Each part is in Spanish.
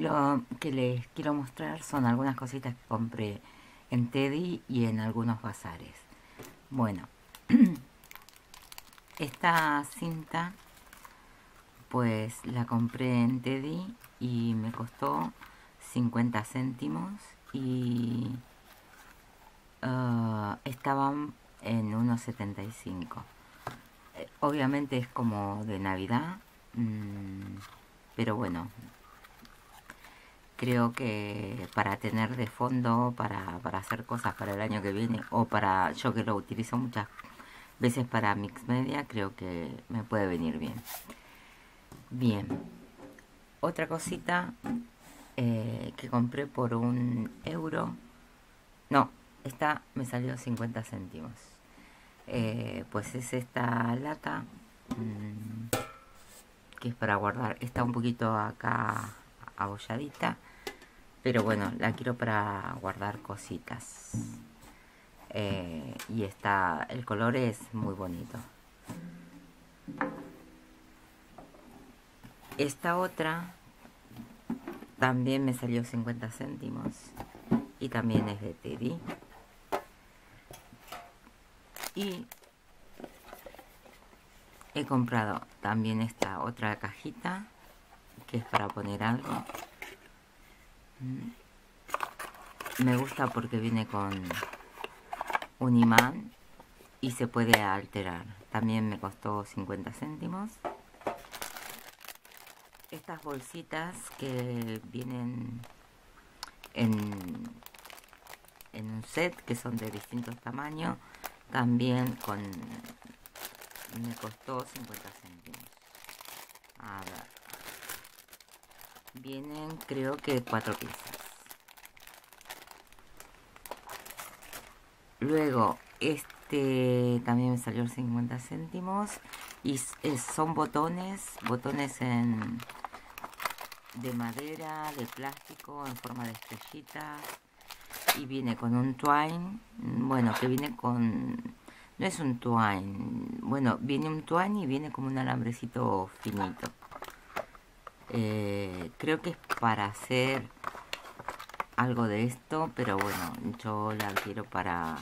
lo que les quiero mostrar son algunas cositas que compré en Teddy y en algunos bazares. Bueno, esta cinta pues la compré en Teddy y me costó 50 céntimos y uh, estaban en 1.75 eh, obviamente es como de navidad mm, pero bueno creo que para tener de fondo para, para hacer cosas para el año que viene o para yo que lo utilizo muchas veces para mix media creo que me puede venir bien. Bien. Otra cosita eh, que compré por un euro. No esta me salió 50 céntimos. Eh, pues es esta lata mmm, que es para guardar. Está un poquito acá abolladita pero bueno la quiero para guardar cositas. Eh, y está el color es muy bonito. Esta otra también me salió 50 céntimos y también es de Teddy. Y he comprado también esta otra cajita que es para poner algo. Me gusta porque viene con un imán y se puede alterar. También me costó 50 céntimos. Estas bolsitas que vienen en, en un set que son de distintos tamaños también con me costó 50 céntimos. A ver vienen creo que cuatro piezas. Luego este también me salió 50 céntimos y son botones botones en de madera de plástico en forma de estrellitas y viene con un twine bueno que viene con no es un twine bueno viene un twine y viene como un alambrecito finito eh, creo que es para hacer algo de esto pero bueno yo la quiero para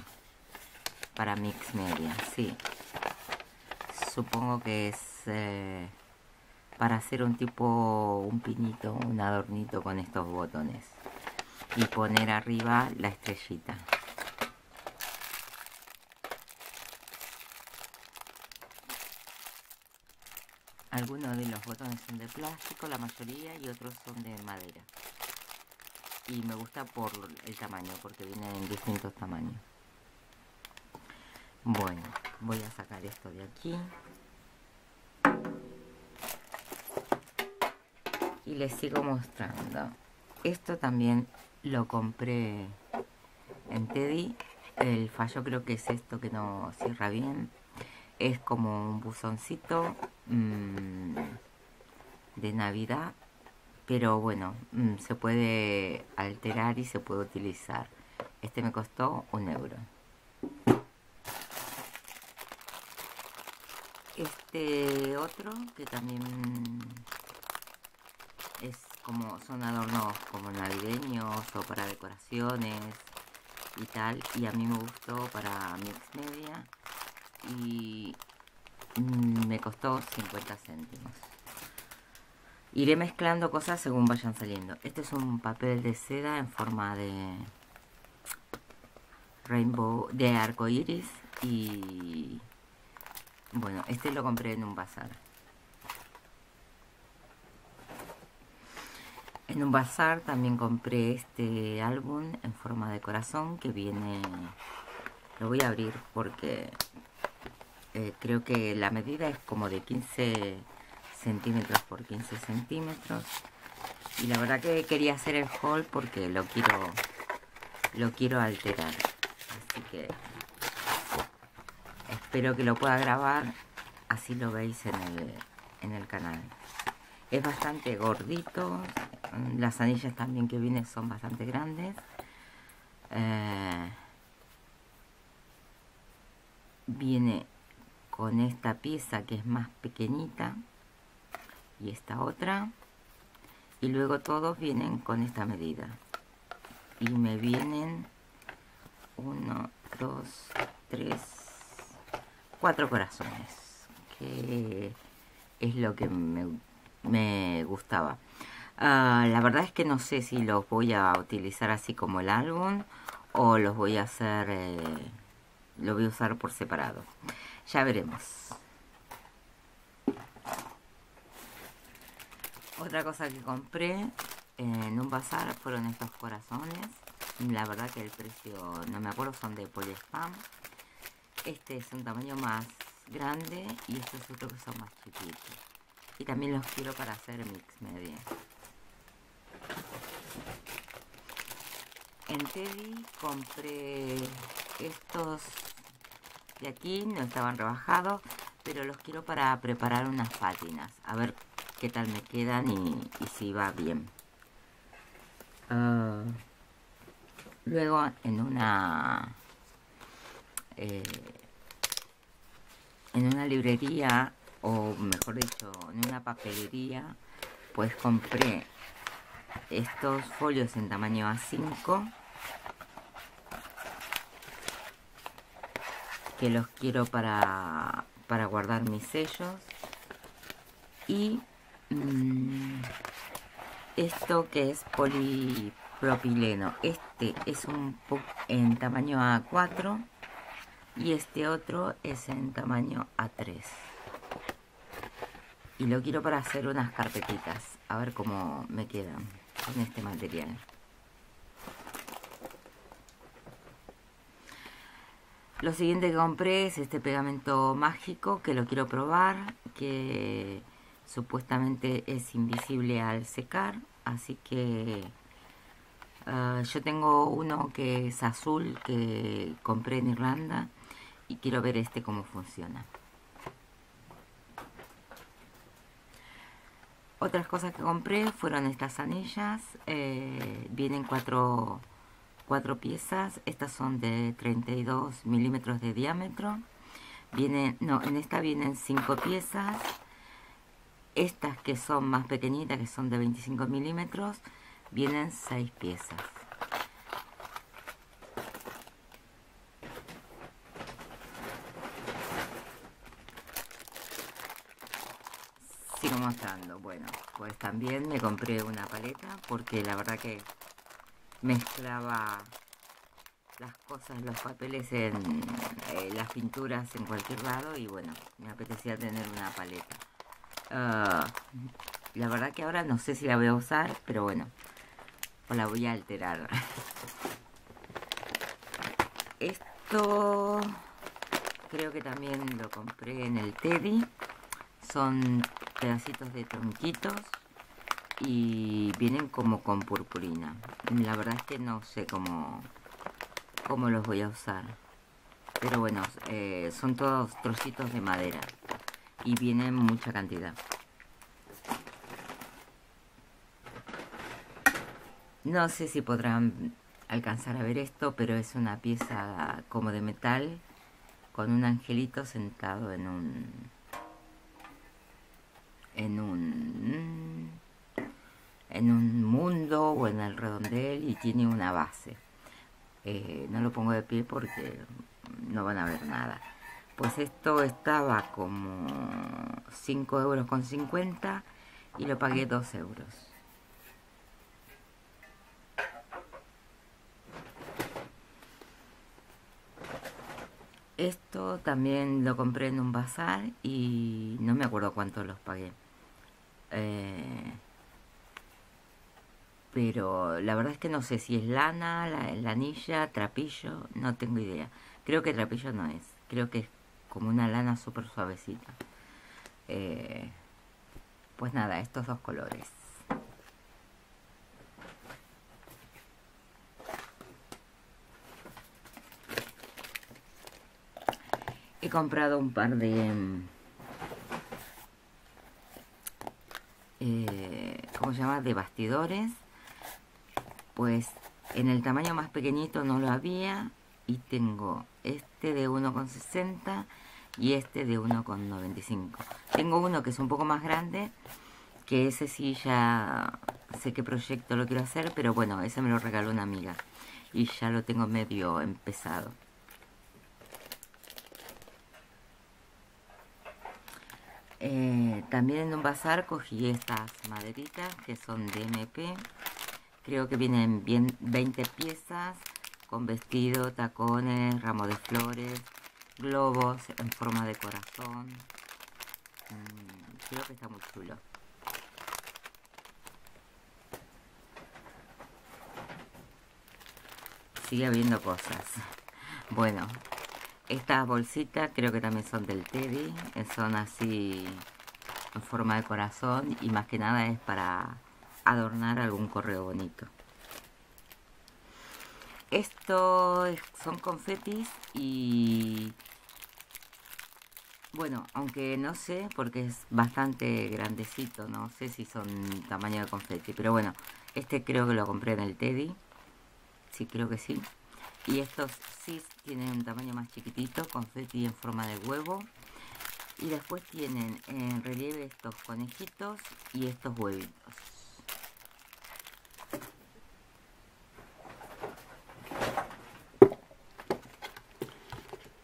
para mix media sí. Supongo que es eh, para hacer un tipo un pinito un adornito con estos botones y poner arriba la estrellita algunos de los botones son de plástico la mayoría y otros son de madera. Y me gusta por el tamaño porque vienen en distintos tamaños. Bueno voy a sacar esto de aquí. Y les sigo mostrando. Esto también lo compré en Teddy. El fallo creo que es esto que no cierra bien es como un buzoncito mmm, de navidad pero bueno mmm, se puede alterar y se puede utilizar. Este me costó un euro. Este otro que también es como son adornos como navideños o para decoraciones y tal y a mí me gustó para mix media y mm, me costó 50 céntimos. Iré mezclando cosas según vayan saliendo. Este es un papel de seda en forma de rainbow de arco iris y bueno este lo compré en un bazar. En un bazar también compré este álbum en forma de corazón que viene... Lo voy a abrir porque eh, creo que la medida es como de 15 centímetros por 15 centímetros. Y la verdad que quería hacer el haul porque lo quiero, lo quiero alterar. Así que espero que lo pueda grabar, así lo veis en el, en el canal. Es bastante gordito, las anillas también que vienen son bastante grandes eh, viene con esta pieza que es más pequeñita y esta otra. Y luego todos vienen con esta medida. Y me vienen uno, dos, tres, cuatro corazones que es lo que me, gustaba. Ah, la verdad es que no sé si los voy a utilizar así como el álbum o los voy a hacer eh, lo voy a usar por separado ya veremos. Otra cosa que compré en un bazar fueron estos corazones. La verdad que el precio no me acuerdo son de poliespam este es un tamaño más grande y estos otros que son más chiquitos. Y también los quiero para hacer mix media. En Teddy compré estos de aquí no estaban rebajados pero los quiero para preparar unas pátinas a ver qué tal me quedan y, si va bien. Ah, luego en una eh, en una librería o mejor dicho en una papelería pues compré estos folios en tamaño A5 que los quiero para, para guardar mis sellos. Y mm, esto que es polipropileno. Este es un en tamaño A4 y este otro es en tamaño A3 y lo quiero para hacer unas carpetitas. A ver cómo me quedan con este material Lo siguiente que compré es este pegamento mágico que lo quiero probar, que supuestamente es invisible al secar, así que ah, yo tengo uno que es azul que compré en Irlanda y quiero ver este cómo funciona. Otras cosas que compré fueron estas anillas, eh, vienen cuatro cuatro piezas. Estas son de 32 milímetros de diámetro. Vienen, no, en esta vienen cinco piezas. Estas que son más pequeñitas, que son de 25 milímetros, vienen seis piezas. Sigo mostrando. Bueno, pues también me compré una paleta porque la verdad que mezclaba las cosas, los papeles en eh, las pinturas en cualquier lado y bueno, me apetecía tener una paleta. Ah, la verdad que ahora no sé si la voy a usar, pero bueno, o la voy a alterar. Esto creo que también lo compré en el Teddy. Son pedacitos de tronquitos y vienen como con purpurina. La verdad es que no sé cómo, cómo los voy a usar. Pero bueno, eh, son todos trocitos de madera y vienen mucha cantidad. No sé si podrán alcanzar a ver esto, pero es una pieza como de metal con un angelito sentado en un en un en un mundo o en el redondel y tiene una base. Eh, no lo pongo de pie porque no van a ver nada. Pues esto estaba como 5 euros con 50 y lo pagué 2 euros. Esto también lo compré en un bazar y no me acuerdo cuánto los pagué. Eh, pero la verdad es que no sé si es lana, la, lanilla, trapillo, no tengo idea. Creo que trapillo no es, creo que es como una lana súper suavecita. Eh, pues nada, estos dos colores. He comprado un par de... Eh, ¿Cómo se llama? De bastidores pues en el tamaño más pequeñito no lo había y tengo este de 1,60 y este de 1,95 tengo uno que es un poco más grande que ese sí ya sé qué proyecto lo quiero hacer, pero bueno, ese me lo regaló una amiga y ya lo tengo medio empezado. Eh, también en un bazar cogí estas maderitas que son de MP. Creo que vienen bien 20 piezas con vestido, tacones, ramo de flores, globos en forma de corazón. Mm, creo que está muy chulo. Sigue habiendo cosas. Bueno, estas bolsitas creo que también son del Teddy. Son así en forma de corazón y más que nada es para adornar algún correo bonito. Esto son confetis y bueno, aunque no sé porque es bastante grandecito, no sé si son tamaño de confeti, pero bueno, este creo que lo compré en el Teddy. Sí, creo que sí. Y estos sí tienen un tamaño más chiquitito, confeti en forma de huevo. Y después tienen en relieve estos conejitos y estos huevitos.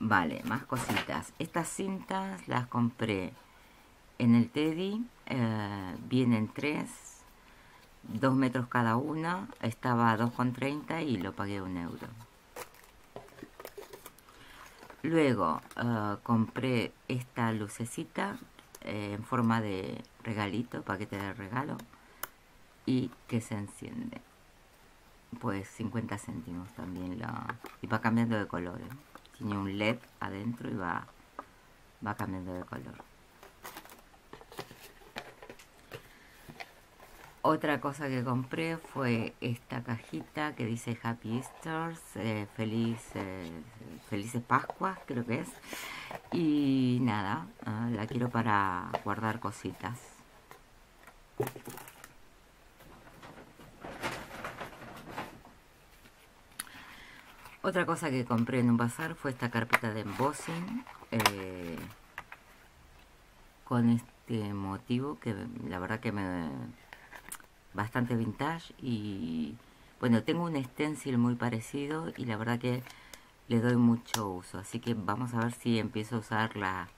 Vale, más cositas. Estas cintas las compré en el Teddy. Eh, vienen tres, dos metros cada una. Estaba a 2,30 y lo pagué un euro. Luego eh, compré esta lucecita eh, en forma de regalito, paquete de regalo, y que se enciende. Pues 50 céntimos también la... y va cambiando de color. Tiene un LED adentro y va, va cambiando de color. Otra cosa que compré fue esta cajita que dice Happy Easter, eh, feliz, eh, felices Pascuas creo que es. Y nada, ah, la quiero para guardar cositas. Otra cosa que compré en un bazar fue esta carpeta de embossing eh, con este motivo que la verdad que me bastante vintage y bueno, tengo un stencil muy parecido y la verdad que le doy mucho uso, así que vamos a ver si empiezo a usar la,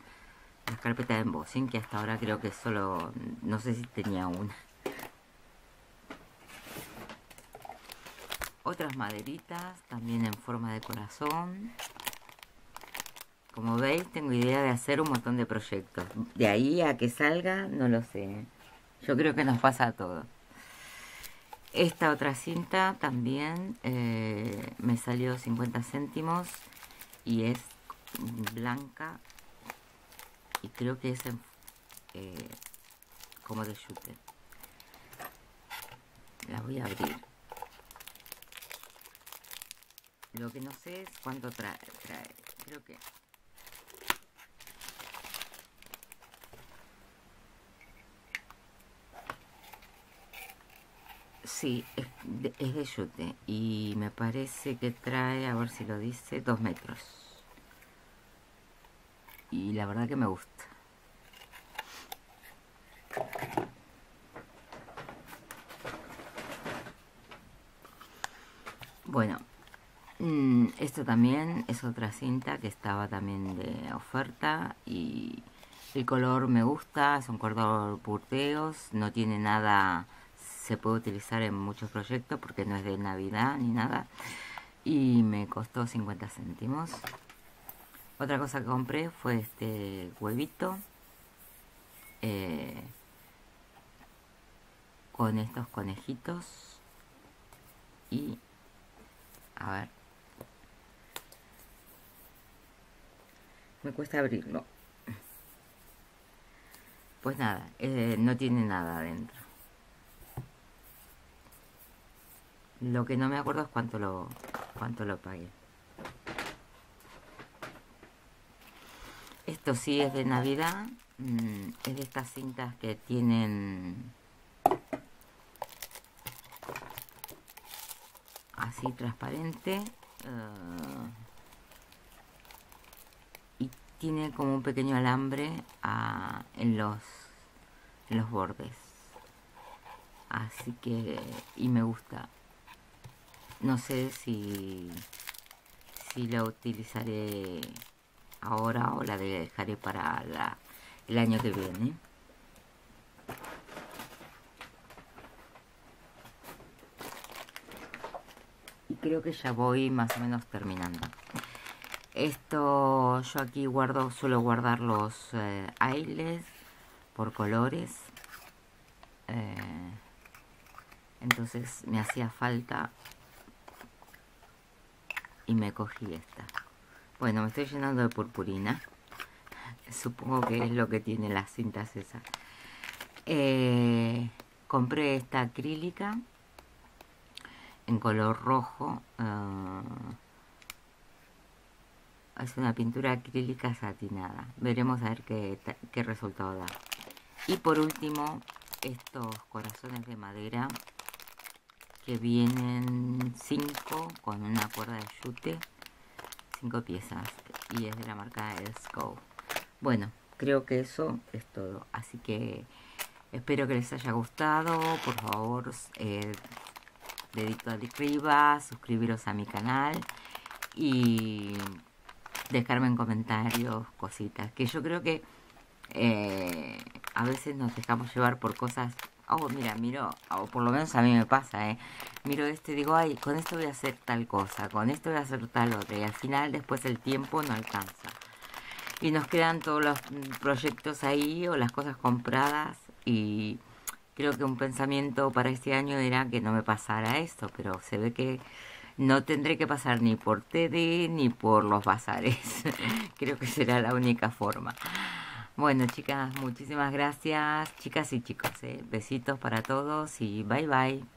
la carpeta de embossing, que hasta ahora creo que solo, no sé si tenía una. Otras maderitas, también en forma de corazón. Como veis, tengo idea de hacer un montón de proyectos. De ahí a que salga, no lo sé. Yo creo que nos pasa a todos. Esta otra cinta también eh, me salió 50 céntimos y es blanca y creo que es eh, como de shooter. La voy a abrir. Lo que no sé es cuánto trae. trae. Creo que Sí, es de, es yute y me parece que trae, a ver si lo dice, dos metros. Y la verdad que me gusta. Bueno, mm, esto también es otra cinta que estaba también de oferta y el color me gusta, son color purteos, no tiene nada se puede utilizar en muchos proyectos porque no es de Navidad ni nada. Y me costó 50 céntimos. Otra cosa que compré fue este huevito. Eh, con estos conejitos. Y... A ver. Me cuesta abrirlo. Pues nada, eh, no tiene nada adentro. Lo que no me acuerdo es cuánto lo, cuánto lo pagué. Esto sí es de Navidad. Mm, es de estas cintas que tienen así transparente. Y tiene como un pequeño alambre uh, en, los, en los bordes. Así que, y me gusta. No sé si, si la utilizaré ahora o la dejaré para el año que viene. Y creo que ya voy más o menos terminando. Esto yo aquí guardo, suelo guardar los eh, por colores. Eh, entonces me hacía falta y me cogí esta. Bueno, me estoy llenando de purpurina. Supongo que es lo que tiene las cintas esas. Eh, compré esta acrílica en color rojo. Es una pintura acrílica satinada. Veremos a ver qué, qué resultado da. Y por último, estos corazones de madera que vienen 5 con una cuerda de chute, 5 piezas y es de la marca Elsco. Bueno, creo que eso es todo. Así que espero que les haya gustado. Por favor, eh, dedito arriba, suscribiros a mi canal y dejarme en comentarios cositas. Que yo creo que eh, a veces nos dejamos llevar por cosas oh, mira, miro, o por lo menos a mí me pasa, ¿eh? Miro esto y digo, ay, con esto voy a hacer tal cosa, con esto voy a hacer tal otra, y al final después el tiempo no alcanza. Y nos quedan todos los proyectos ahí o las cosas compradas y creo que un pensamiento para este año era que no me pasara esto, pero se ve que no tendré que pasar ni por TD ni por los bazares. creo que será la única forma. Bueno, chicas, muchísimas gracias, chicas y chicos. Eh. Besitos para todos y bye bye.